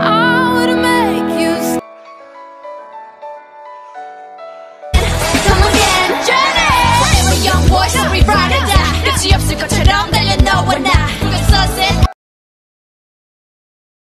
I